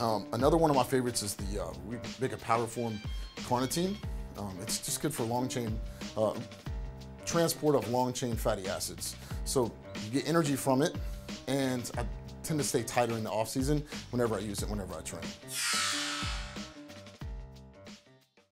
Um, another one of my favorites is the, uh, we make a powder form carnitine. Um, it's just good for long chain, uh, transport of long chain fatty acids. So you get energy from it, and I tend to stay tighter in the off season whenever I use it, whenever I train.